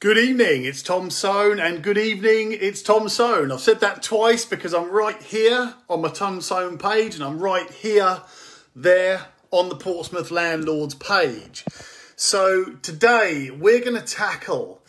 Good evening, it's Tom Soane, and good evening, it's Tom Soane. I've said that twice because I'm right here on my Tom Soane page, and I'm right here, there on the Portsmouth Landlords page. So today we're going to tackle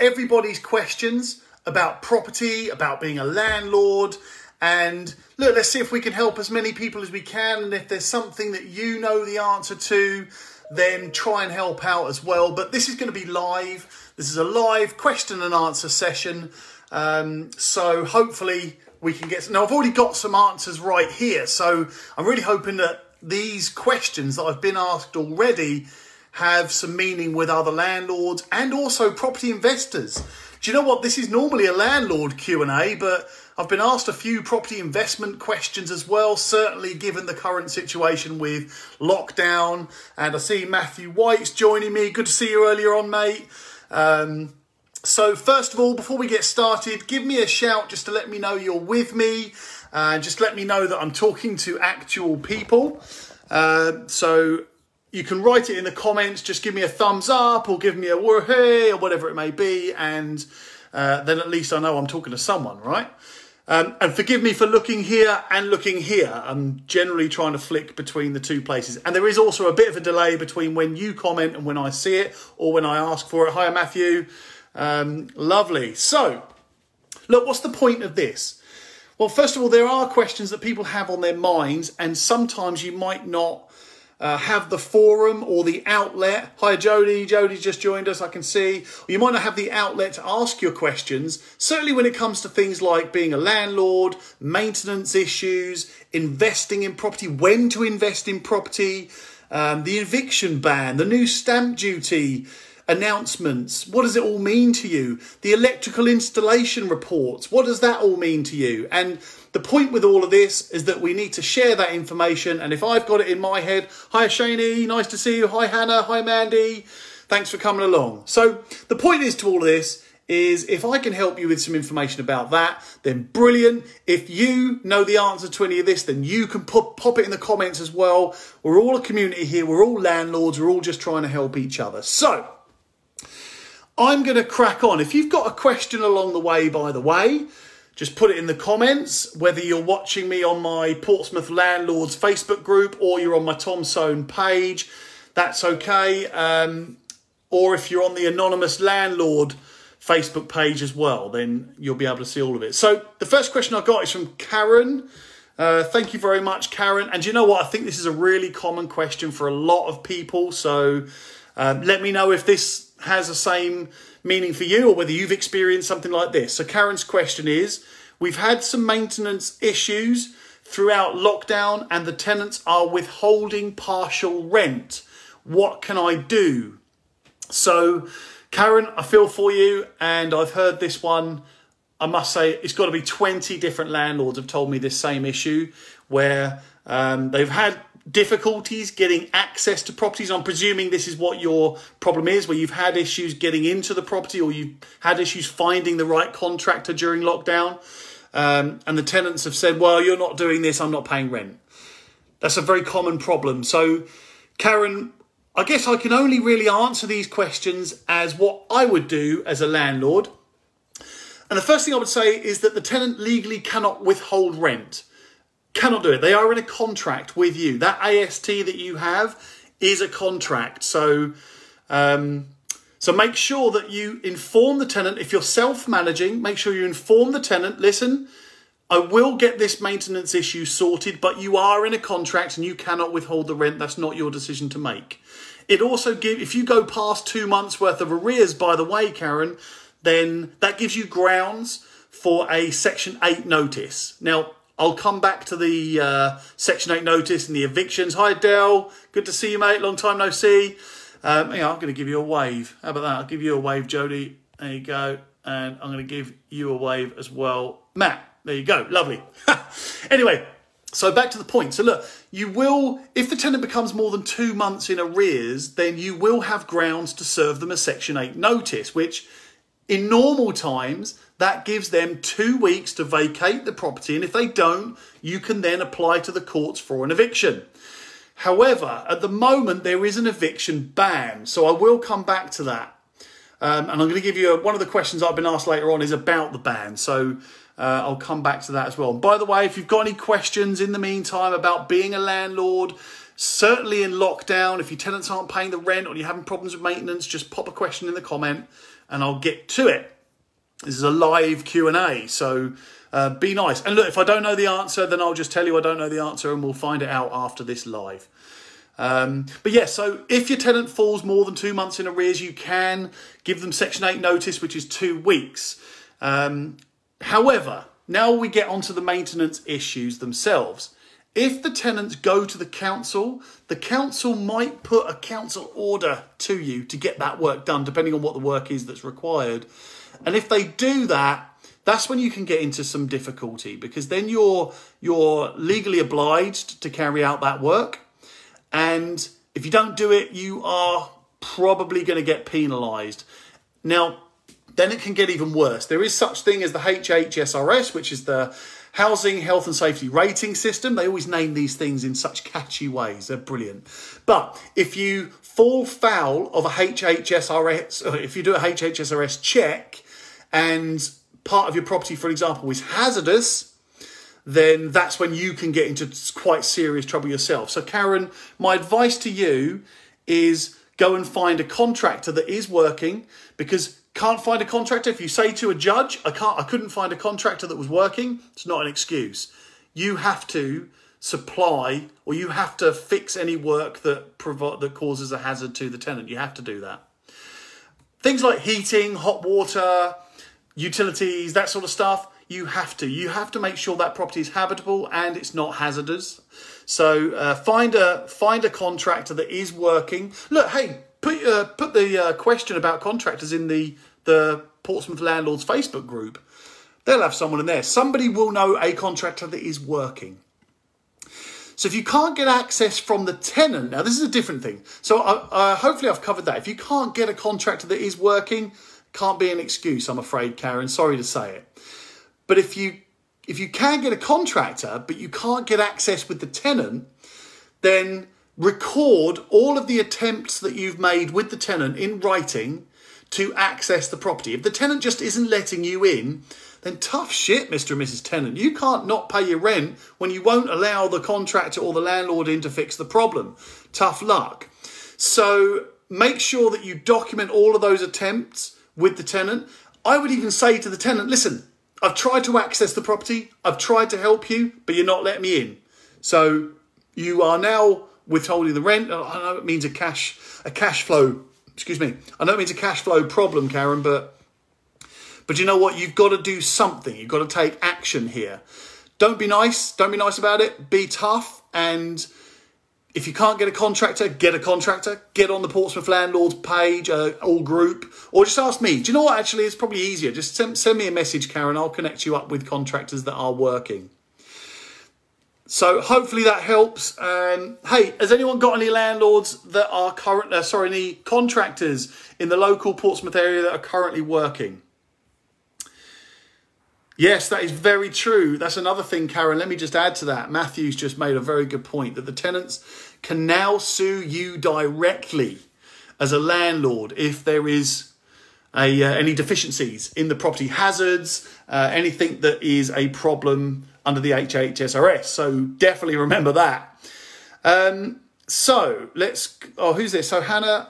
everybody's questions about property, about being a landlord, and look, let's see if we can help as many people as we can. And if there's something that you know the answer to, then try and help out as well. But this is going to be live. This is a live question and answer session. Um, so hopefully we can get. Now I've already got some answers right here. So I'm really hoping that these questions that I've been asked already have some meaning with other landlords and also property investors. Do you know what? This is normally a landlord Q&A, but I've been asked a few property investment questions as well, certainly given the current situation with lockdown. And I see Matthew White's joining me. Good to see you earlier on, mate. Um, so first of all, before we get started, give me a shout just to let me know you're with me. Uh, just let me know that I'm talking to actual people. Uh, so you can write it in the comments. Just give me a thumbs up or give me a woohoo or whatever it may be. And uh, then at least I know I'm talking to someone, right? Um, and forgive me for looking here and looking here. I'm generally trying to flick between the two places. And there is also a bit of a delay between when you comment and when I see it or when I ask for it. Hi, Matthew. Um, lovely. So, look, what's the point of this? Well, first of all, there are questions that people have on their minds, and sometimes you might not uh, have the forum or the outlet. Hi, Jody. Jody just joined us, I can see. You might not have the outlet to ask your questions. Certainly, when it comes to things like being a landlord, maintenance issues, investing in property, when to invest in property, um, the eviction ban, the new stamp duty announcements. What does it all mean to you? The electrical installation reports. What does that all mean to you? And the point with all of this is that we need to share that information. And if I've got it in my head, hi Shani, nice to see you. Hi Hannah, hi Mandy. Thanks for coming along. So the point is to all of this is if I can help you with some information about that, then brilliant. If you know the answer to any of this, then you can pop, pop it in the comments as well. We're all a community here. We're all landlords. We're all just trying to help each other. So I'm going to crack on. If you've got a question along the way, by the way, just put it in the comments, whether you're watching me on my Portsmouth Landlords Facebook group or you're on my Tom Soane page, that's okay. Um, or if you're on the Anonymous Landlord Facebook page as well, then you'll be able to see all of it. So the first question I got is from Karen. Uh, thank you very much, Karen. And you know what? I think this is a really common question for a lot of people. So um, let me know if this has the same meaning for you or whether you've experienced something like this. So Karen's question is, we've had some maintenance issues throughout lockdown and the tenants are withholding partial rent. What can I do? So Karen, I feel for you and I've heard this one I must say it's got to be 20 different landlords have told me this same issue where um, they've had difficulties getting access to properties. I'm presuming this is what your problem is, where you've had issues getting into the property or you've had issues finding the right contractor during lockdown. Um, and the tenants have said, well, you're not doing this, I'm not paying rent. That's a very common problem. So, Karen, I guess I can only really answer these questions as what I would do as a landlord. And the first thing I would say is that the tenant legally cannot withhold rent. Cannot do it. They are in a contract with you. That AST that you have is a contract. So, um, so make sure that you inform the tenant. If you're self-managing, make sure you inform the tenant. Listen, I will get this maintenance issue sorted, but you are in a contract and you cannot withhold the rent. That's not your decision to make. It also give if you go past two months worth of arrears, by the way, Karen, then that gives you grounds for a Section 8 notice. Now, I'll come back to the uh, Section 8 notice and the evictions. Hi, Dell. Good to see you, mate. Long time no see. Um, yeah, I'm going to give you a wave. How about that? I'll give you a wave, Jody. There you go. And I'm going to give you a wave as well. Matt, there you go. Lovely. anyway, so back to the point. So look, you will, if the tenant becomes more than two months in arrears, then you will have grounds to serve them a Section 8 notice, which in normal times, that gives them two weeks to vacate the property. And if they don't, you can then apply to the courts for an eviction. However, at the moment, there is an eviction ban. So I will come back to that. Um, and I'm going to give you a, one of the questions I've been asked later on is about the ban. So uh, I'll come back to that as well. And by the way, if you've got any questions in the meantime about being a landlord, certainly in lockdown, if your tenants aren't paying the rent or you're having problems with maintenance, just pop a question in the comment and I'll get to it. This is a live Q&A, so uh, be nice. And look, if I don't know the answer, then I'll just tell you I don't know the answer and we'll find it out after this live. Um, but yeah, so if your tenant falls more than two months in arrears, you can give them Section 8 notice, which is two weeks. Um, however, now we get onto the maintenance issues themselves. If the tenants go to the council, the council might put a council order to you to get that work done, depending on what the work is that's required. And if they do that, that's when you can get into some difficulty because then you're you're legally obliged to carry out that work. And if you don't do it you are probably going to get penalized. Now then it can get even worse. There is such thing as the HHSRS which is the housing health and safety rating system. They always name these things in such catchy ways. They're brilliant. But if you fall foul of a HHSRS if you do a HHSRS check and part of your property, for example, is hazardous, then that's when you can get into quite serious trouble yourself. So, Karen, my advice to you is go and find a contractor that is working because can't find a contractor. If you say to a judge, I can't, I couldn't find a contractor that was working, it's not an excuse. You have to supply or you have to fix any work that provo- that causes a hazard to the tenant. You have to do that. Things like heating, hot water, utilities, that sort of stuff, you have to. You have to make sure that property is habitable and it's not hazardous. So uh, find a find a contractor that is working. Look, hey, put uh, put the uh, question about contractors in the the Portsmouth Landlords Facebook group. They'll have someone in there. Somebody will know a contractor that is working. So if you can't get access from the tenant, now this is a different thing. So uh, uh, hopefully I've covered that. If you can't get a contractor that is working, can't be an excuse, I'm afraid, Karen. Sorry to say it. But if you if you can get a contractor, but you can't get access with the tenant, then record all of the attempts that you've made with the tenant in writing to access the property. If the tenant just isn't letting you in, then tough shit, Mr. and Mrs. Tenant. You can't not pay your rent when you won't allow the contractor or the landlord in to fix the problem. Tough luck. So make sure that you document all of those attempts with the tenant. I would even say to the tenant, listen, I've tried to access the property, I've tried to help you, but you're not letting me in. So you are now withholding the rent. I know it means a cash a cash flow. Excuse me. I know it means a cash flow problem, Karen, but but you know what? You've got to do something. You've got to take action here. Don't be nice. Don't be nice about it. Be tough and if you can't get a contractor, get a contractor. Get on the Portsmouth Landlords page, uh, all group, or just ask me. Do you know what? Actually, it's probably easier. Just send, send me a message, Karen. I'll connect you up with contractors that are working. So hopefully that helps. Um, hey, has anyone got any landlords that are current? Uh, sorry, any contractors in the local Portsmouth area that are currently working? Yes, that is very true. That's another thing, Karen. Let me just add to that. Matthew's just made a very good point that the tenants can now sue you directly as a landlord if there is a, uh, any deficiencies in the property hazards, uh, anything that is a problem under the HHSRS. So definitely remember that. Um, so let's. Oh, who's this? So Hannah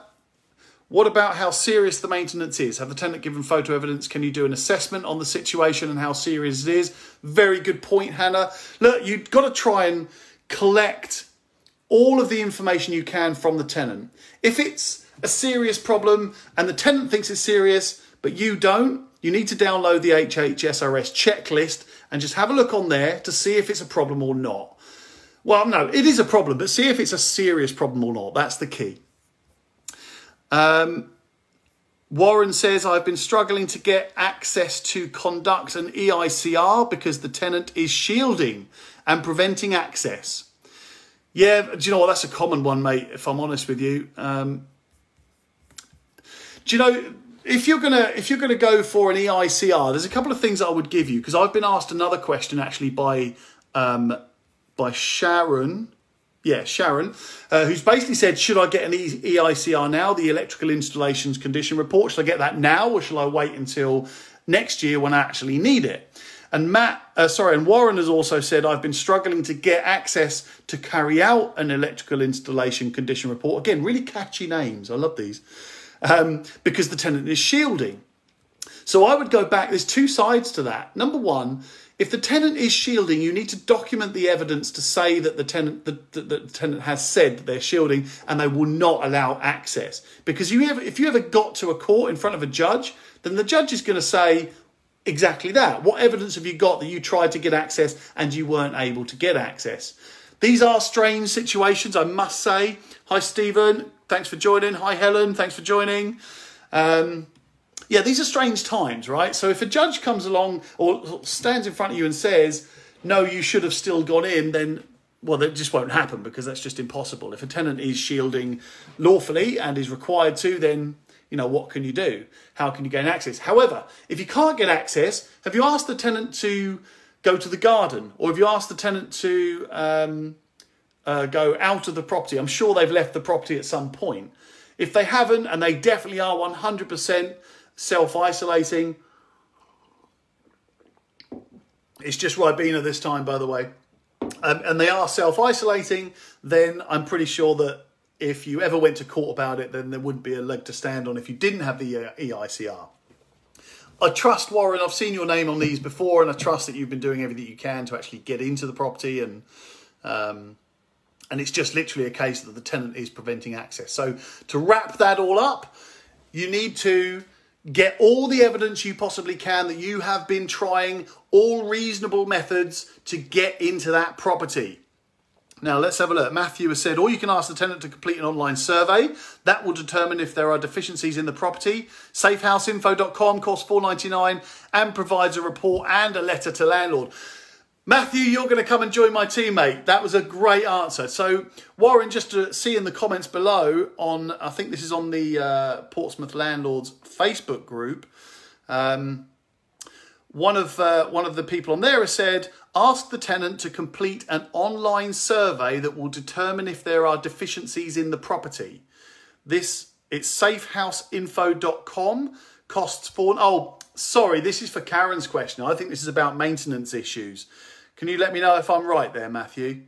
what about how serious the maintenance is? Have the tenant given photo evidence? Can you do an assessment on the situation and how serious it is? Very good point, Hannah. Look, you've got to try and collect all of the information you can from the tenant. If it's a serious problem and the tenant thinks it's serious, but you don't, you need to download the HHSRS checklist and just have a look on there to see if it's a problem or not. Well, no, it is a problem, but see if it's a serious problem or not. That's the key. Um, Warren says, I've been struggling to get access to conduct an EICR because the tenant is shielding and preventing access. Yeah, do you know what? That's a common one, mate, if I'm honest with you. Um, do you know, if you're gonna if you're gonna go for an EICR, there's a couple of things I would give you because I've been asked another question actually by um, by Sharon yeah, Sharon, uh, who's basically said, should I get an EICR now, the electrical installations condition report? Should I get that now or shall I wait until next year when I actually need it? And Matt, uh, sorry, and Warren has also said, I've been struggling to get access to carry out an electrical installation condition report. Again, really catchy names. I love these. Um, because the tenant is shielding. So I would go back. There's two sides to that. Number one, if the tenant is shielding, you need to document the evidence to say that the tenant the, the, the, tenant has said that they're shielding and they will not allow access. Because you ever, if you ever got to a court in front of a judge, then the judge is going to say exactly that. What evidence have you got that you tried to get access and you weren't able to get access? These are strange situations, I must say. Hi, Stephen. Thanks for joining. Hi, Helen. Thanks for joining. Um, yeah, these are strange times, right? So if a judge comes along or stands in front of you and says, no, you should have still gone in, then, well, that just won't happen because that's just impossible. If a tenant is shielding lawfully and is required to, then, you know, what can you do? How can you gain access? However, if you can't get access, have you asked the tenant to go to the garden or have you asked the tenant to um, uh, go out of the property? I'm sure they've left the property at some point. If they haven't, and they definitely are 100%, self-isolating. It's just Ribena this time, by the way. Um, and they are self-isolating, then I'm pretty sure that if you ever went to court about it, then there wouldn't be a leg to stand on if you didn't have the uh, EICR. I trust Warren. I've seen your name on these before, and I trust that you've been doing everything you can to actually get into the property, and um, and it's just literally a case that the tenant is preventing access. So to wrap that all up, you need to Get all the evidence you possibly can that you have been trying all reasonable methods to get into that property. Now let's have a look. Matthew has said, or you can ask the tenant to complete an online survey. That will determine if there are deficiencies in the property. Safehouseinfo.com costs four ninety nine and provides a report and a letter to landlord. Matthew, you're going to come and join my teammate. That was a great answer. So, Warren, just to see in the comments below on, I think this is on the uh, Portsmouth Landlords Facebook group. Um, one of uh, one of the people on there has said, ask the tenant to complete an online survey that will determine if there are deficiencies in the property. This it's safehouseinfo.com. Costs for oh sorry, this is for Karen's question. I think this is about maintenance issues. Can you let me know if I'm right there, Matthew?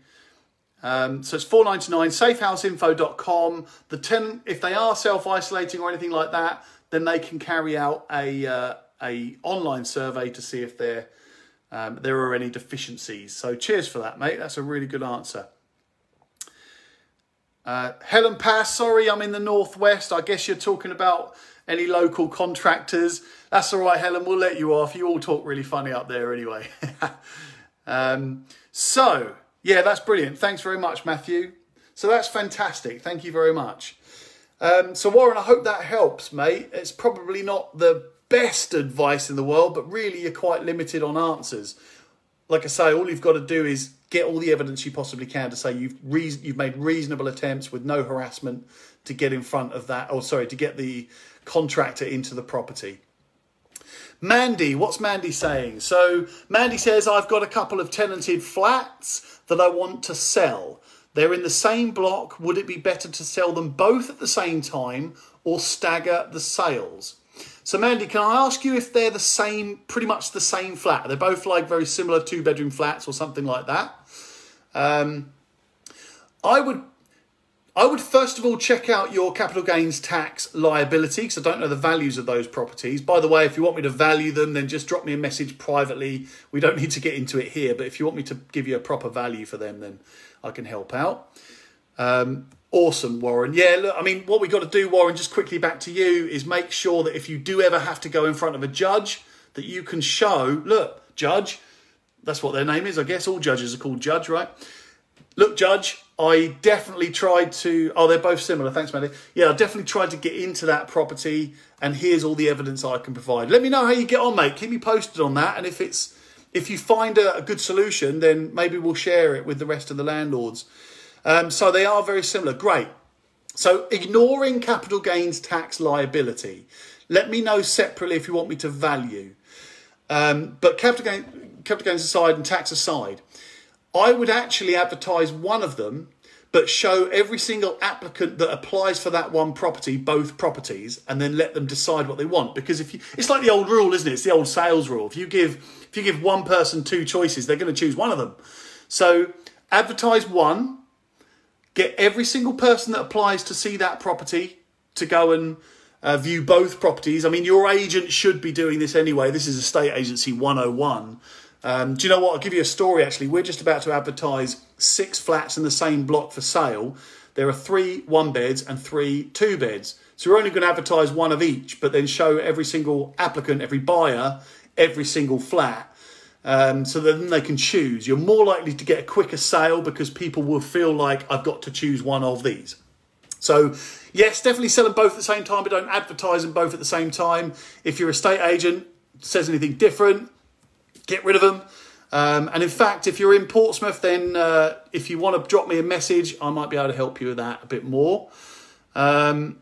Um, so it's four ninety nine. Safehouseinfo.com. The tenant, if they are self isolating or anything like that, then they can carry out a uh, a online survey to see if there um, there are any deficiencies. So cheers for that, mate. That's a really good answer. Uh, Helen Pass, sorry, I'm in the northwest. I guess you're talking about any local contractors. That's all right, Helen. We'll let you off. You all talk really funny up there anyway. Um, so, yeah, that's brilliant. Thanks very much, Matthew. So that's fantastic. Thank you very much. Um, so, Warren, I hope that helps, mate. It's probably not the best advice in the world, but really you're quite limited on answers. Like I say, all you've got to do is get all the evidence you possibly can to say you've you've made reasonable attempts with no harassment to get in front of that, or sorry, to get the contractor into the property. Mandy, what's Mandy saying? So Mandy says, I've got a couple of tenanted flats that I want to sell. They're in the same block. Would it be better to sell them both at the same time or stagger the sales? So Mandy, can I ask you if they're the same, pretty much the same flat? They're both like very similar two bedroom flats or something like that. Um, I would I would first of all check out your capital gains tax liability because I don't know the values of those properties. By the way, if you want me to value them, then just drop me a message privately. We don't need to get into it here, but if you want me to give you a proper value for them, then I can help out. Um, awesome, Warren. Yeah, look, I mean, what we got to do, Warren, just quickly back to you, is make sure that if you do ever have to go in front of a judge, that you can show, look, judge, that's what their name is, I guess. All judges are called judge, right? Look, Judge, I definitely tried to. Oh, they're both similar. Thanks, Maddie. Yeah, I definitely tried to get into that property, and here's all the evidence I can provide. Let me know how you get on, mate. Keep me posted on that, and if it's if you find a, a good solution, then maybe we'll share it with the rest of the landlords. Um, so they are very similar. Great. So ignoring capital gains tax liability. Let me know separately if you want me to value. Um, but capital, gain, capital gains aside and tax aside, I would actually advertise one of them, but show every single applicant that applies for that one property both properties and then let them decide what they want because if you it's like the old rule isn't it it's the old sales rule if you give if you give one person two choices they're going to choose one of them so advertise one get every single person that applies to see that property to go and uh, view both properties. I mean, your agent should be doing this anyway. This is estate agency 101. Um, do you know what? I'll give you a story actually. We're just about to advertise six flats in the same block for sale. There are three one beds and three two beds. So we're only going to advertise one of each, but then show every single applicant, every buyer, every single flat. Um, so then they can choose. You're more likely to get a quicker sale because people will feel like I've got to choose one of these. So yes, definitely sell them both at the same time, but don't advertise them both at the same time. If your estate agent says anything different, get rid of them. Um, and in fact, if you're in Portsmouth, then uh, if you want to drop me a message, I might be able to help you with that a bit more. Um,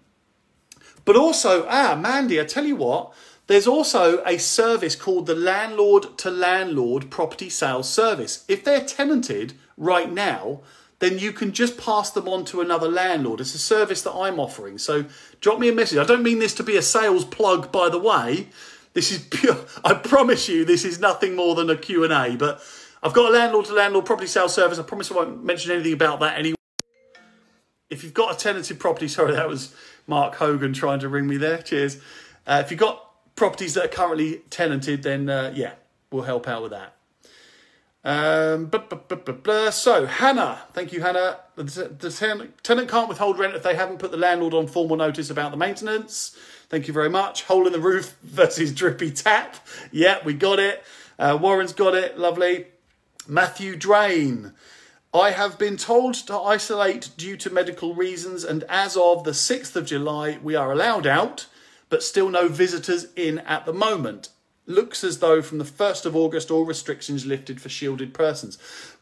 but also, ah, Mandy, I tell you what, there's also a service called the Landlord to Landlord Property Sales Service. If they're tenanted right now, then you can just pass them on to another landlord. It's a service that I'm offering. So drop me a message. I don't mean this to be a sales plug, by the way. This is pure, I promise you, this is nothing more than a Q&A. But I've got a landlord-to-landlord property sales service. I promise I won't mention anything about that anyway. If you've got a tenanted property, sorry, that was Mark Hogan trying to ring me there. Cheers. Uh, if you've got properties that are currently tenanted, then uh, yeah, we'll help out with that. Um, blah, blah, blah, so, Hannah, thank you, Hannah. The, the tenant, tenant can't withhold rent if they haven't put the landlord on formal notice about the maintenance. Thank you very much. Hole in the roof versus drippy tap. Yeah, we got it. Uh, Warren's got it. Lovely. Matthew Drain. I have been told to isolate due to medical reasons, and as of the 6th of July, we are allowed out, but still no visitors in at the moment looks as though from the 1st of August all restrictions lifted for shielded persons.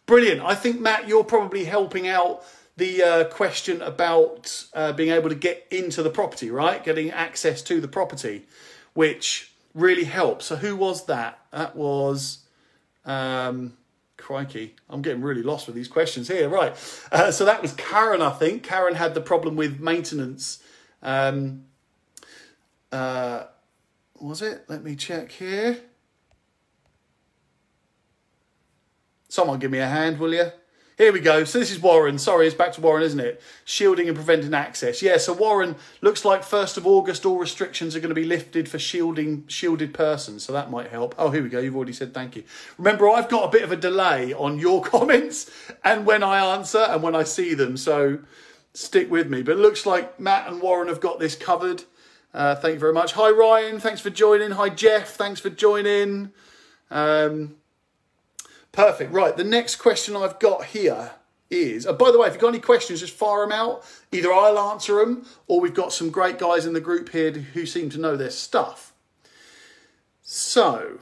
Brilliant. I think, Matt, you're probably helping out the uh, question about uh, being able to get into the property, right? Getting access to the property, which really helps. So, who was that? That was. Um, crikey, I'm getting really lost with these questions here. Right. Uh, so, that was Karen, I think. Karen had the problem with maintenance. Um, uh, was it? Let me check here. Someone give me a hand, will you? Here we go. So this is Warren. Sorry, it's back to Warren, isn't it? Shielding and preventing access. Yeah, so Warren, looks like 1st of August, all restrictions are going to be lifted for shielding shielded persons. So that might help. Oh, here we go. You've already said thank you. Remember, I've got a bit of a delay on your comments and when I answer and when I see them. So stick with me. But it looks like Matt and Warren have got this covered. Uh, thank you very much. Hi, Ryan. Thanks for joining. Hi, Jeff. Thanks for joining. Um, perfect. Right. The next question I've got here is, oh, by the way, if you've got any questions, just fire them out. Either I'll answer them or we've got some great guys in the group here who seem to know their stuff. So,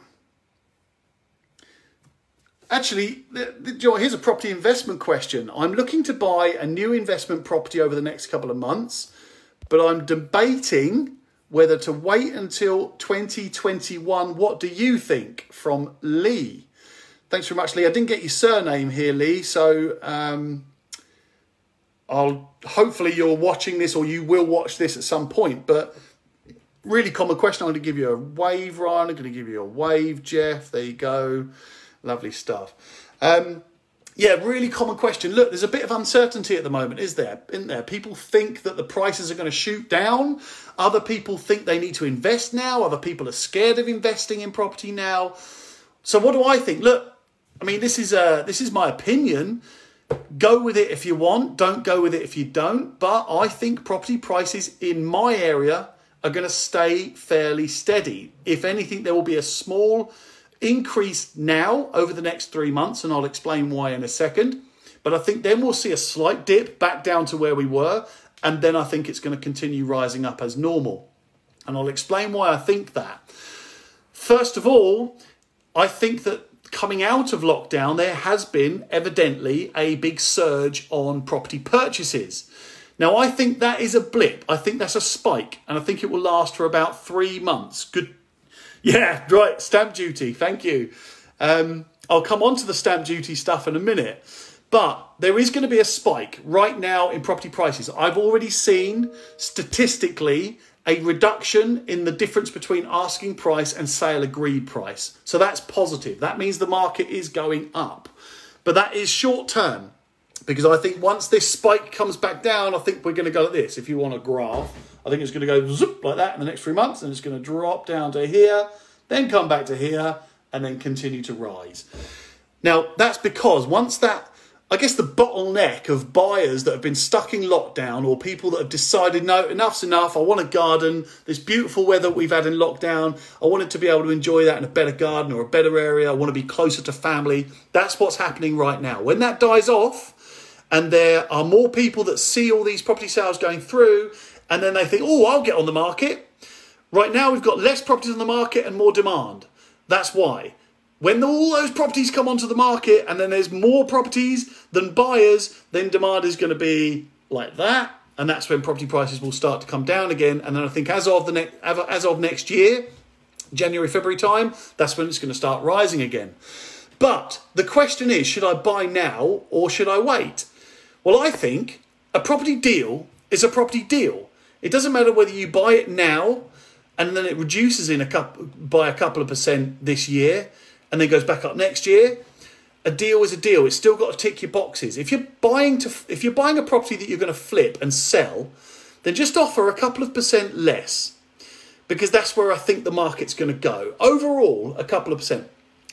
actually, here's a property investment question. I'm looking to buy a new investment property over the next couple of months, but I'm debating whether to wait until 2021. What do you think? From Lee. Thanks very much, Lee. I didn't get your surname here, Lee, so um, I'll hopefully you're watching this or you will watch this at some point. But really common question. I'm going to give you a wave, Ryan. I'm going to give you a wave, Jeff. There you go. Lovely stuff. Um, yeah, really common question. Look, there's a bit of uncertainty at the moment, is there? Isn't there? People think that the prices are going to shoot down. Other people think they need to invest now. Other people are scared of investing in property now. So what do I think? Look, I mean, this is uh, this is my opinion. Go with it if you want. Don't go with it if you don't. But I think property prices in my area are going to stay fairly steady. If anything, there will be a small increase now over the next three months, and I'll explain why in a second. But I think then we'll see a slight dip back down to where we were, and then I think it's going to continue rising up as normal. And I'll explain why I think that. First of all, I think that coming out of lockdown, there has been evidently a big surge on property purchases. Now, I think that is a blip. I think that's a spike, and I think it will last for about three months. Good yeah, right. Stamp duty. Thank you. Um, I'll come on to the stamp duty stuff in a minute. But there is going to be a spike right now in property prices. I've already seen statistically a reduction in the difference between asking price and sale agreed price. So that's positive. That means the market is going up. But that is short term because I think once this spike comes back down, I think we're going to go like this. If you want a graph, I think it's going to go zoop like that in the next three months and it's going to drop down to here, then come back to here and then continue to rise. Now, that's because once that I guess the bottleneck of buyers that have been stuck in lockdown or people that have decided, no, enough's enough. I want a garden. This beautiful weather we've had in lockdown. I wanted to be able to enjoy that in a better garden or a better area. I want to be closer to family. That's what's happening right now. When that dies off and there are more people that see all these property sales going through and then they think, oh, I'll get on the market. Right now, we've got less properties on the market and more demand. That's why. When all those properties come onto the market and then there's more properties than buyers, then demand is going to be like that. And that's when property prices will start to come down again. And then I think as of the next as of next year, January, February time, that's when it's going to start rising again. But the question is, should I buy now or should I wait? Well, I think a property deal is a property deal. It doesn't matter whether you buy it now and then it reduces in a couple by a couple of percent this year and then goes back up next year. A deal is a deal. It's still got to tick your boxes. If you're buying to if you're buying a property that you're going to flip and sell, then just offer a couple of percent less. Because that's where I think the market's going to go. Overall, a couple of percent.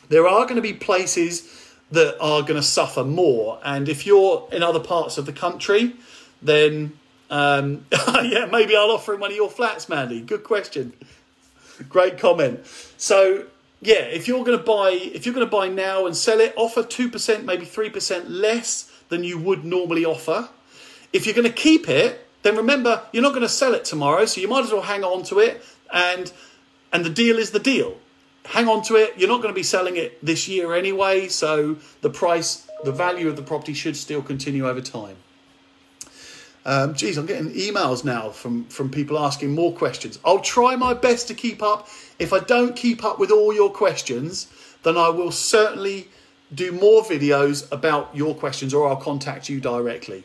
There are going to be places that are going to suffer more. And if you're in other parts of the country, then um, yeah, maybe I'll offer him one of your flats, Mandy. Good question. Great comment. So yeah, if you're going to buy, if you're going to buy now and sell it, offer two percent, maybe three percent less than you would normally offer. If you're going to keep it, then remember you're not going to sell it tomorrow, so you might as well hang on to it. And and the deal is the deal. Hang on to it. You're not going to be selling it this year anyway, so the price, the value of the property should still continue over time. Um, geez, I'm getting emails now from, from people asking more questions. I'll try my best to keep up. If I don't keep up with all your questions, then I will certainly do more videos about your questions or I'll contact you directly.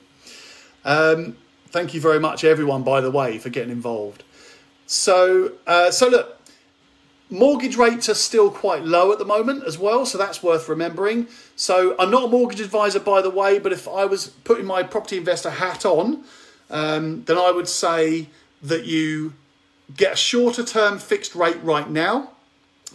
Um, thank you very much, everyone, by the way, for getting involved. So, uh, so look, Mortgage rates are still quite low at the moment as well, so that's worth remembering. So I'm not a mortgage advisor, by the way, but if I was putting my property investor hat on, um, then I would say that you get a shorter term fixed rate right now,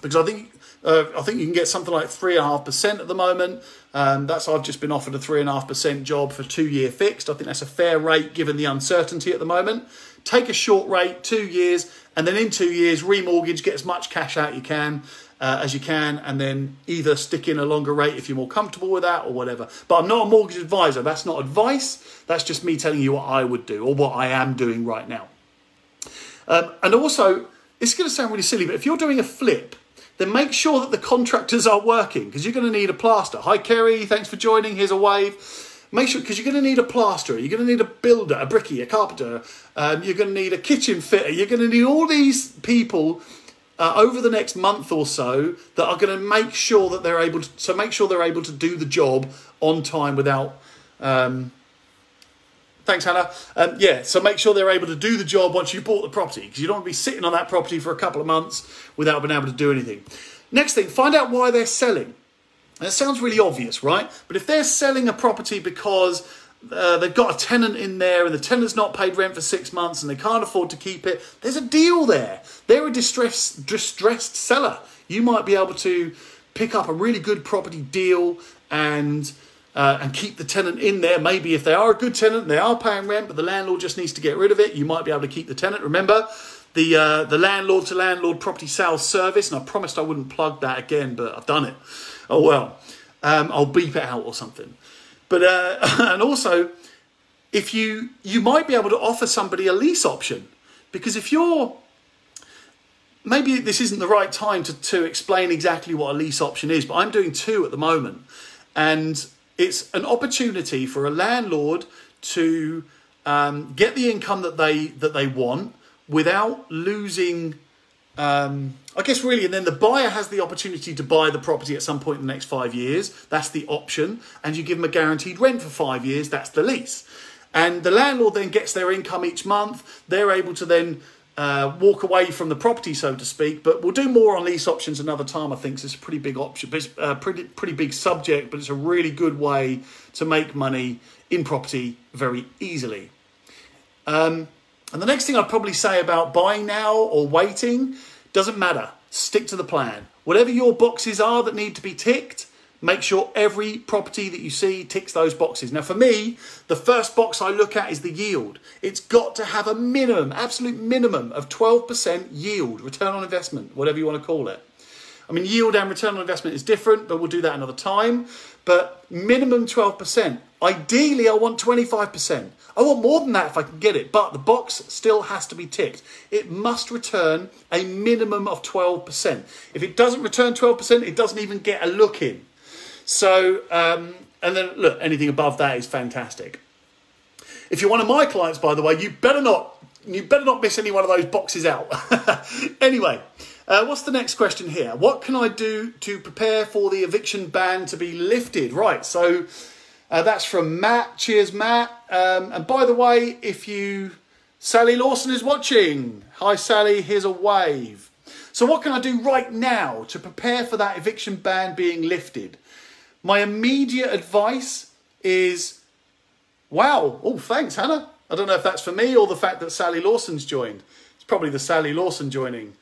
because I think uh, I think you can get something like three and a half percent at the moment. Um, that's I've just been offered a three and a half percent job for two year fixed. I think that's a fair rate given the uncertainty at the moment. Take a short rate, two years, and then in two years remortgage, get as much cash out you can uh, as you can, and then either stick in a longer rate if you're more comfortable with that or whatever. But I'm not a mortgage advisor. That's not advice. That's just me telling you what I would do or what I am doing right now. Um, and also, it's going to sound really silly, but if you're doing a flip, then make sure that the contractors are working because you're going to need a plaster. Hi, Kerry. Thanks for joining. Here's a wave. Make sure, because you're going to need a plasterer, you're going to need a builder, a brickie, a carpenter, um, you're going to need a kitchen fitter, you're going to need all these people uh, over the next month or so that are going to make sure that they're able to, so make sure they're able to do the job on time without, um, Thanks, Hannah. Um, yeah, so make sure they're able to do the job once you've bought the property because you don't want to be sitting on that property for a couple of months without being able to do anything. Next thing, find out why they're selling. It sounds really obvious, right? But if they're selling a property because uh, they've got a tenant in there and the tenant's not paid rent for six months and they can't afford to keep it, there's a deal there. They're a distressed, distressed seller. You might be able to pick up a really good property deal and uh, and keep the tenant in there. Maybe if they are a good tenant, they are paying rent, but the landlord just needs to get rid of it. You might be able to keep the tenant. Remember the uh, the landlord to landlord property sales service, and I promised I wouldn't plug that again, but I've done it. Oh well, um, I'll beep it out or something. But uh, and also, if you you might be able to offer somebody a lease option because if you're maybe this isn't the right time to, to explain exactly what a lease option is, but I'm doing two at the moment. And it's an opportunity for a landlord to um, get the income that they that they want without losing um, I guess really, and then the buyer has the opportunity to buy the property at some point in the next five years. That's the option. And you give them a guaranteed rent for five years. That's the lease. And the landlord then gets their income each month. They're able to then uh, walk away from the property, so to speak. But we'll do more on lease options another time. I think so it's a pretty big option, but it's a pretty pretty big subject. But it's a really good way to make money in property very easily. Um, and the next thing I'd probably say about buying now or waiting doesn't matter. Stick to the plan. Whatever your boxes are that need to be ticked, make sure every property that you see ticks those boxes. Now, for me, the first box I look at is the yield. It's got to have a minimum, absolute minimum of 12% yield, return on investment, whatever you want to call it. I mean, yield and return on investment is different, but we'll do that another time. But minimum 12%. Ideally, I want 25%. I want more than that if I can get it, but the box still has to be ticked. It must return a minimum of 12%. If it doesn't return 12%, it doesn't even get a look in. So, um, and then look, anything above that is fantastic. If you're one of my clients, by the way, you better not you better not miss any one of those boxes out. anyway, uh, what's the next question here? What can I do to prepare for the eviction ban to be lifted? Right, so uh, that's from Matt. Cheers, Matt. Um, and by the way, if you, Sally Lawson is watching. Hi, Sally. Here's a wave. So, what can I do right now to prepare for that eviction ban being lifted? My immediate advice is wow. Oh, thanks, Hannah. I don't know if that's for me or the fact that Sally Lawson's joined. It's probably the Sally Lawson joining.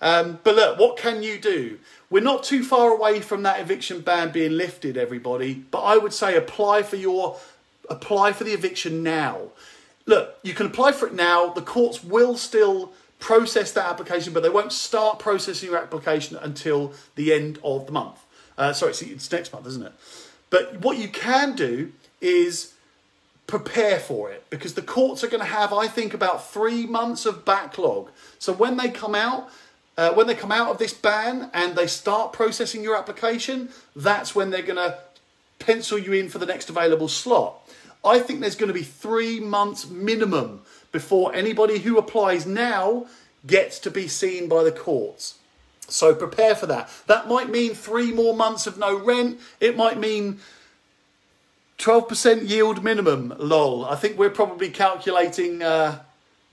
Um, but look, what can you do? We're not too far away from that eviction ban being lifted, everybody. But I would say apply for your apply for the eviction now. Look, you can apply for it now. The courts will still process that application, but they won't start processing your application until the end of the month. Uh, sorry, it's next month, isn't it? But what you can do is prepare for it because the courts are going to have, I think, about three months of backlog. So when they come out, uh, when they come out of this ban and they start processing your application, that's when they're going to pencil you in for the next available slot. I think there's going to be three months minimum before anybody who applies now gets to be seen by the courts. So prepare for that. That might mean three more months of no rent. It might mean 12% yield minimum, lol. I think we're probably calculating uh,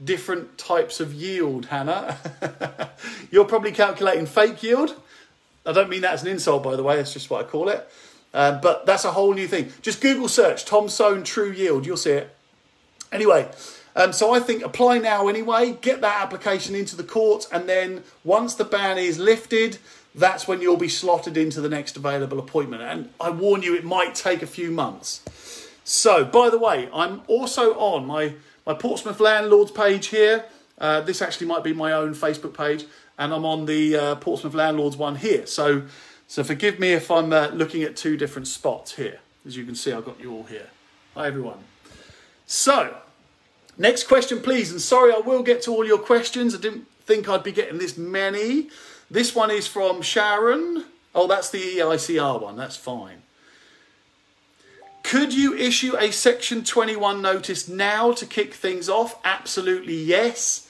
different types of yield, Hannah. You're probably calculating fake yield. I don't mean that as an insult, by the way, it's just what I call it. Um, but that's a whole new thing. Just Google search Tom Soane True Yield, you'll see it. Anyway, um, so I think apply now anyway, get that application into the court, and then once the ban is lifted, that's when you'll be slotted into the next available appointment. And I warn you, it might take a few months. So, by the way, I'm also on my, my Portsmouth Landlords page here. Uh, this actually might be my own Facebook page, and I'm on the uh, Portsmouth Landlords one here. So, so forgive me if I'm uh, looking at two different spots here. As you can see, I've got you all here. Hi, everyone. So, next question, please. And sorry, I will get to all your questions. I didn't think I'd be getting this many. This one is from Sharon. Oh, that's the EICR one. That's fine. Could you issue a Section 21 notice now to kick things off? Absolutely yes.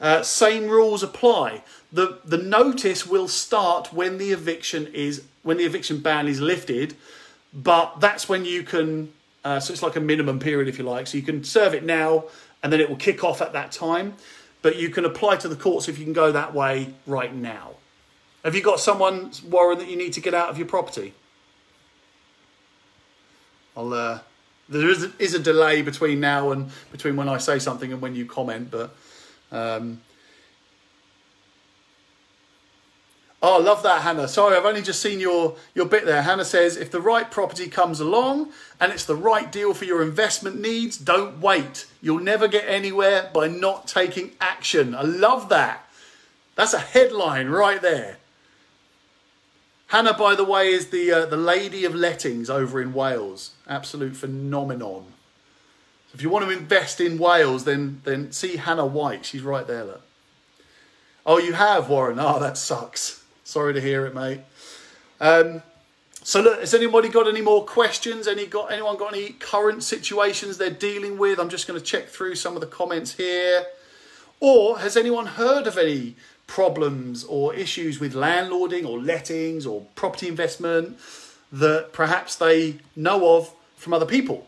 Uh, same rules apply. The, the notice will start when the eviction is when the eviction ban is lifted, but that's when you can. Uh, so it's like a minimum period, if you like. So you can serve it now, and then it will kick off at that time. But you can apply to the courts if you can go that way right now. Have you got someone, Warren, that you need to get out of your property? I'll. Uh, there is a, is a delay between now and between when I say something and when you comment, but. Um, Oh, I love that, Hannah. Sorry, I've only just seen your, your bit there. Hannah says, if the right property comes along and it's the right deal for your investment needs, don't wait. You'll never get anywhere by not taking action. I love that. That's a headline right there. Hannah, by the way, is the uh, the lady of lettings over in Wales. Absolute phenomenon. If you want to invest in Wales, then then see Hannah White. She's right there. Look. Oh, you have Warren. Oh, that sucks. Sorry to hear it, mate. Um, so look, has anybody got any more questions? Any got anyone got any current situations they're dealing with? I'm just going to check through some of the comments here. Or has anyone heard of any problems or issues with landlording or lettings or property investment that perhaps they know of from other people.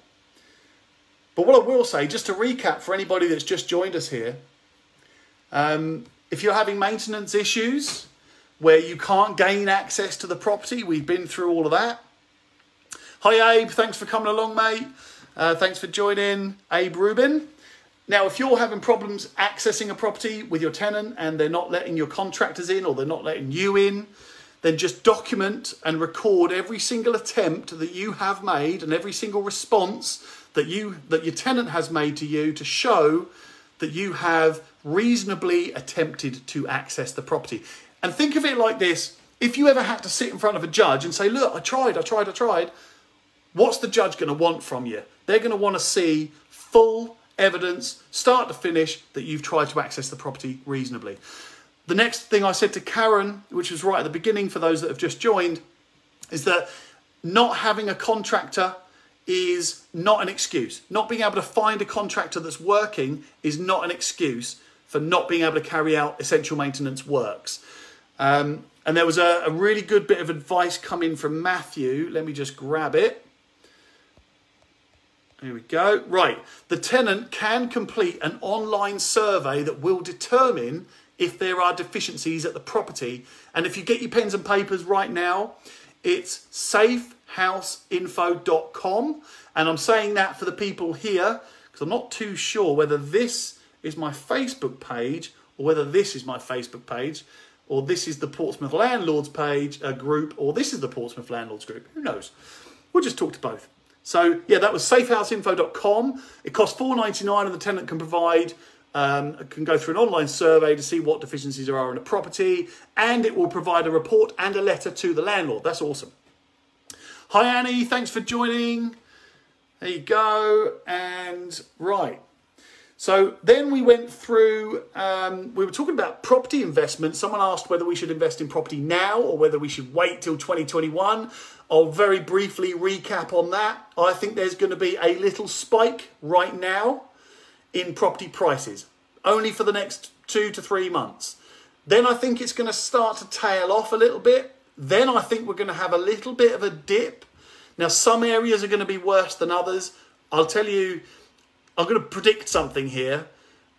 But what I will say, just to recap for anybody that's just joined us here, um, if you're having maintenance issues where you can't gain access to the property, we've been through all of that. Hi, Abe. Thanks for coming along, mate. Uh, thanks for joining, Abe Rubin. Now, if you're having problems accessing a property with your tenant and they're not letting your contractors in or they're not letting you in, then just document and record every single attempt that you have made and every single response that you that your tenant has made to you to show that you have reasonably attempted to access the property. And think of it like this, if you ever had to sit in front of a judge and say, "Look, I tried, I tried, I tried," what's the judge going to want from you? They're going to want to see full evidence, start to finish, that you've tried to access the property reasonably. The next thing I said to Karen, which was right at the beginning for those that have just joined, is that not having a contractor is not an excuse. Not being able to find a contractor that's working is not an excuse for not being able to carry out essential maintenance works. Um, and there was a, a really good bit of advice coming from Matthew. Let me just grab it. Here we go. Right. The tenant can complete an online survey that will determine if there are deficiencies at the property. And if you get your pens and papers right now, it's safehouseinfo.com. And I'm saying that for the people here because I'm not too sure whether this is my Facebook page or whether this is my Facebook page or this is the Portsmouth Landlords page uh, group or this is the Portsmouth Landlords group. Who knows? We'll just talk to both. So yeah, that was safehouseinfo.com. It costs four ninety nine, and the tenant can provide um, can go through an online survey to see what deficiencies there are in a property, and it will provide a report and a letter to the landlord. That's awesome. Hi Annie, thanks for joining. There you go. And right. So then we went through, um, we were talking about property investment. Someone asked whether we should invest in property now or whether we should wait till 2021. I'll very briefly recap on that. I think there's going to be a little spike right now in property prices, only for the next two to three months. Then I think it's going to start to tail off a little bit. Then I think we're going to have a little bit of a dip. Now, some areas are going to be worse than others. I'll tell you, I'm going to predict something here.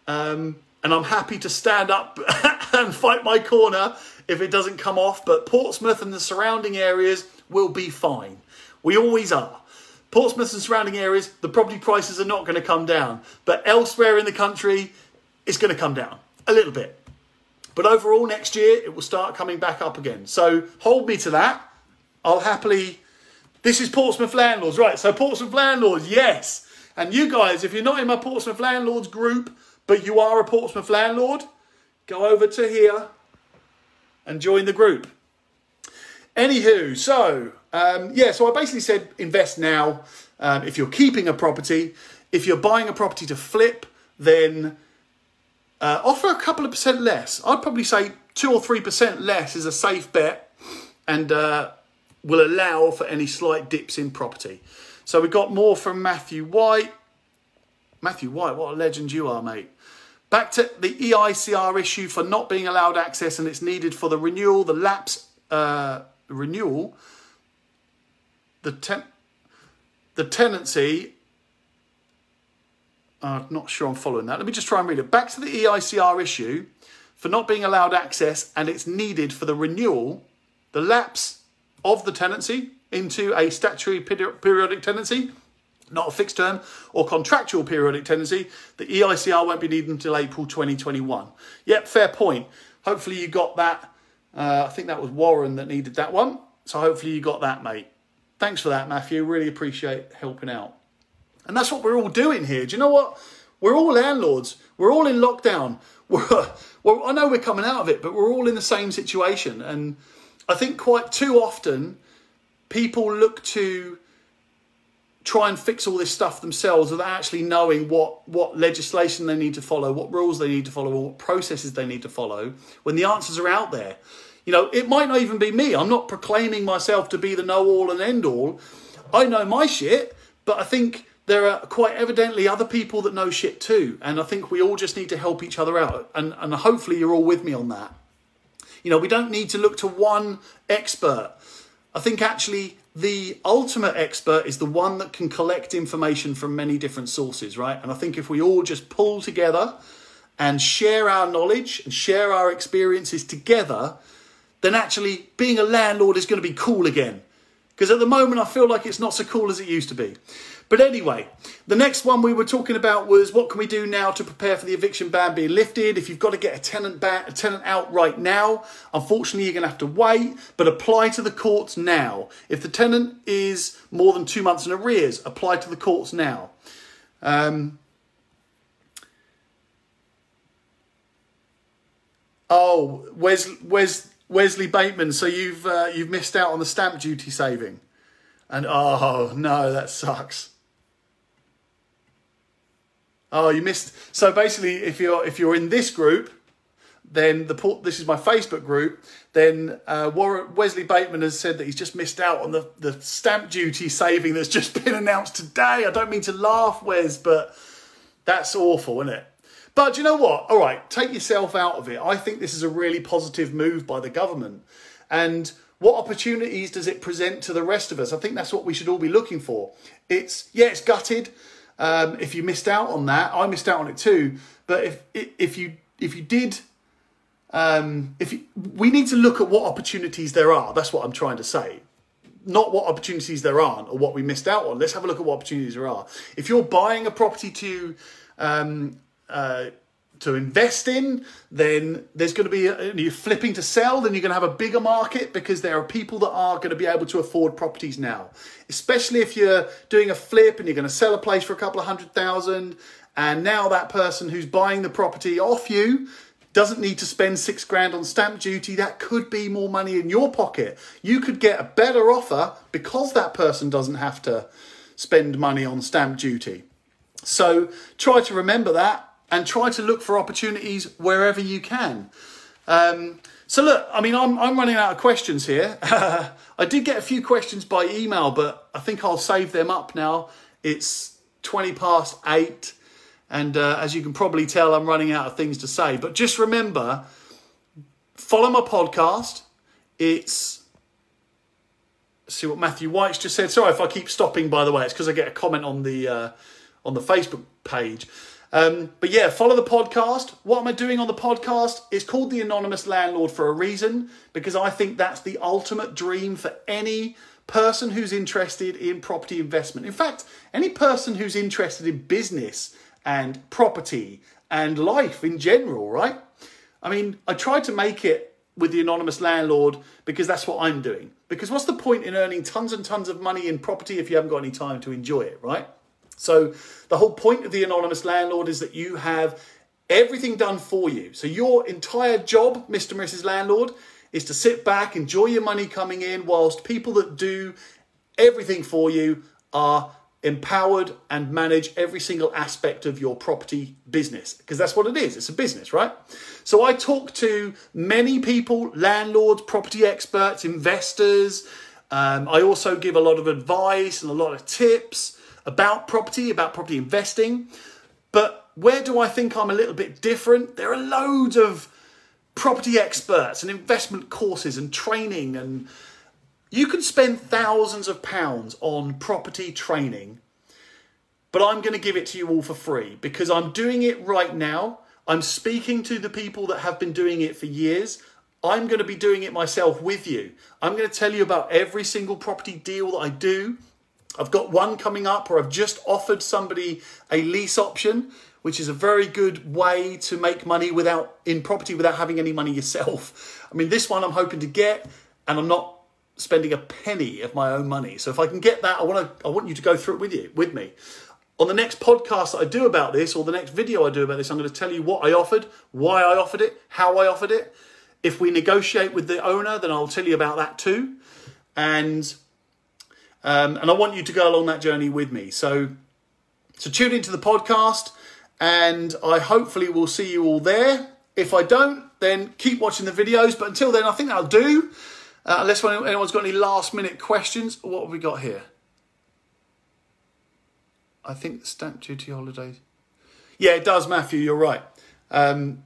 Um, and I'm happy to stand up and fight my corner if it doesn't come off. But Portsmouth and the surrounding areas will be fine. We always are. Portsmouth and surrounding areas, the property prices are not going to come down. But elsewhere in the country, it's going to come down a little bit. But overall, next year, it will start coming back up again. So hold me to that. I'll happily. This is Portsmouth Landlords, right? So, Portsmouth Landlords, yes. And you guys, if you're not in my Portsmouth Landlords group, but you are a Portsmouth landlord, go over to here and join the group. Anywho, so um, yeah, so I basically said invest now um, if you're keeping a property. If you're buying a property to flip, then uh, offer a couple of percent less. I'd probably say two or three percent less is a safe bet and uh, will allow for any slight dips in property. So we got more from Matthew White. Matthew White, what a legend you are, mate. Back to the EICR issue for not being allowed access and it's needed for the renewal, the lapse uh, renewal, the ten- the tenancy. I'm not sure I'm following that. Let me just try and read it. Back to the EICR issue for not being allowed access and it's needed for the renewal, the lapse of the tenancy into a statutory periodic tenancy, not a fixed term or contractual periodic tenancy. The EICR won't be needed until April 2021. Yep, fair point. Hopefully you got that uh, I think that was Warren that needed that one. So hopefully you got that, mate. Thanks for that, Matthew. Really appreciate helping out. And that's what we're all doing here. Do you know what? We're all landlords. We're all in lockdown. We're, well, I know we're coming out of it, but we're all in the same situation. And I think quite too often people look to try and fix all this stuff themselves without actually knowing what, what legislation they need to follow, what rules they need to follow, what processes they need to follow, when the answers are out there. You know, it might not even be me. I'm not proclaiming myself to be the know all and end all. I know my shit, but I think there are quite evidently other people that know shit too. And I think we all just need to help each other out. And, and hopefully you're all with me on that. You know, we don't need to look to one expert. I think actually the ultimate expert is the one that can collect information from many different sources, right? And I think if we all just pull together and share our knowledge and share our experiences together, then actually being a landlord is going to be cool again. Because at the moment, I feel like it's not so cool as it used to be. But anyway, the next one we were talking about was what can we do now to prepare for the eviction ban being lifted? If you've got to get a tenant a tenant out right now, unfortunately you're going to have to wait, but apply to the courts now. If the tenant is more than two months in arrears, apply to the courts now. Um, oh, Wes, Wes, Wesley Bateman. So you've uh, you've missed out on the stamp duty saving, and oh no, that sucks. Oh, you missed. So basically, if you're if you're in this group, then the this is my Facebook group. Then uh, Wesley Bateman has said that he's just missed out on the the stamp duty saving that's just been announced today. I don't mean to laugh, Wes, but that's awful, isn't it? But you know what? All right, take yourself out of it. I think this is a really positive move by the government, and what opportunities does it present to the rest of us? I think that's what we should all be looking for. It's yeah, it's gutted. Um, if you missed out on that, I missed out on it too. But if if you if you did, um, if you, we need to look at what opportunities there are. That's what I'm trying to say. Not what opportunities there aren't or what we missed out on. Let's have a look at what opportunities there are. If you're buying a property to um, uh, to invest in, then there's going to be, a, you're flipping to sell, then you're going to have a bigger market because there are people that are going to be able to afford properties now. Especially if you're doing a flip and you're going to sell a place for a couple of hundred thousand, and now that person who's buying the property off you doesn't need to spend six grand on stamp duty. That could be more money in your pocket. You could get a better offer because that person doesn't have to spend money on stamp duty. So try to remember that and try to look for opportunities wherever you can. Um, so look, I mean, I'm, I'm running out of questions here. I did get a few questions by email, but I think I'll save them up now. It's 20 past eight. And uh, as you can probably tell, I'm running out of things to say. But just remember, follow my podcast. It's see what Matthew White's just said. Sorry if I keep stopping. By the way, it's because I get a comment on the uh, on the Facebook page. Um, but yeah, follow the podcast. What am I doing on the podcast? It's called The Anonymous Landlord for a reason, because I think that's the ultimate dream for any person who's interested in property investment. In fact, any person who's interested in business and property and life in general, right? I mean, I tried to make it with the anonymous landlord because that's what I'm doing. Because what's the point in earning tons and tons of money in property if you haven't got any time to enjoy it, right? So the whole point of the anonymous landlord is that you have everything done for you. So your entire job, Mr. and Mrs. Landlord, is to sit back, enjoy your money coming in, whilst people that do everything for you are empowered and manage every single aspect of your property business because that's what it is it's a business right so i talk to many people landlords property experts investors um, i also give a lot of advice and a lot of tips about property, about property investing. But where do I think I'm a little bit different? There are loads of property experts and investment courses and training and you can spend thousands of pounds on property training, but I'm going to give it to you all for free because I'm doing it right now. I'm speaking to the people that have been doing it for years. I'm going to be doing it myself with you. I'm going to tell you about every single property deal that I do, I've got one coming up or I've just offered somebody a lease option, which is a very good way to make money without in property without having any money yourself. I mean, this one I'm hoping to get and I'm not spending a penny of my own money. So if I can get that, I want to I want you to go through it with you with me. On the next podcast that I do about this or the next video I do about this, I'm going to tell you what I offered, why I offered it, how I offered it. If we negotiate with the owner, then I'll tell you about that too. And um, and I want you to go along that journey with me. So, so tune into the podcast, and I hopefully will see you all there. If I don't, then keep watching the videos. But until then, I think that'll do. Uh, unless anyone's got any last minute questions. What have we got here? I think stamp duty holidays. Yeah, it does, Matthew. You're right. Um,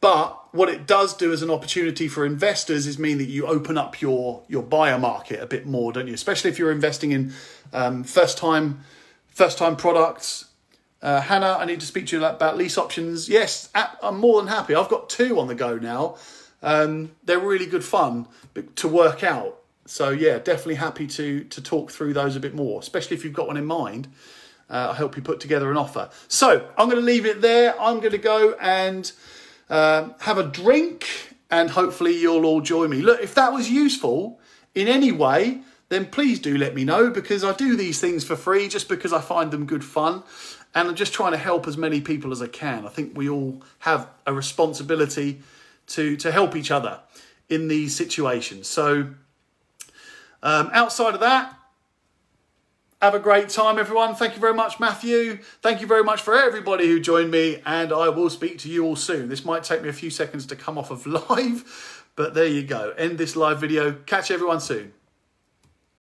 But what it does do as an opportunity for investors is mean that you open up your your buyer market a bit more, don't you? Especially if you're investing in um, first time first time products. Uh, Hannah, I need to speak to you about lease options. Yes, I'm more than happy. I've got two on the go now. Um, they're really good fun to work out. So yeah, definitely happy to to talk through those a bit more, especially if you've got one in mind. Uh, I help you put together an offer. So I'm going to leave it there. I'm going to go and um, have a drink, and hopefully you'll all join me. Look, if that was useful in any way, then please do let me know because I do these things for free just because I find them good fun. And I'm just trying to help as many people as I can. I think we all have a responsibility to, to help each other in these situations. So, um, outside of that, have a great time, everyone. Thank you very much, Matthew. Thank you very much for everybody who joined me, and I will speak to you all soon. This might take me a few seconds to come off of live, but there you go. End this live video. Catch everyone soon.